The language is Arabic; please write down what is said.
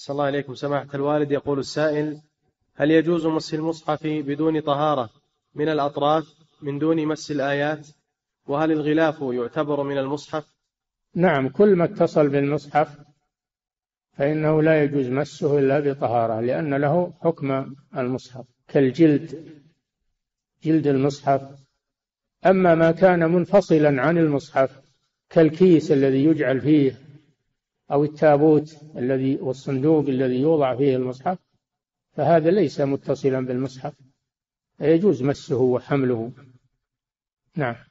صلى الله عليكم. سماحة الوالد يقول السائل هل يجوز مس المصحف بدون طهارة من الأطراف من دون مس الآيات؟ وهل الغلاف يعتبر من المصحف؟ نعم كل ما اتصل بالمصحف فإنه لا يجوز مسه إلا بطهارة لأن له حكم المصحف كالجلد جلد المصحف. أما ما كان منفصلا عن المصحف كالكيس الذي يجعل فيه أو التابوت الذي والصندوق الذي يوضع فيه المصحف فهذا ليس متصلا بالمصحف يجوز مسه وحمله. نعم.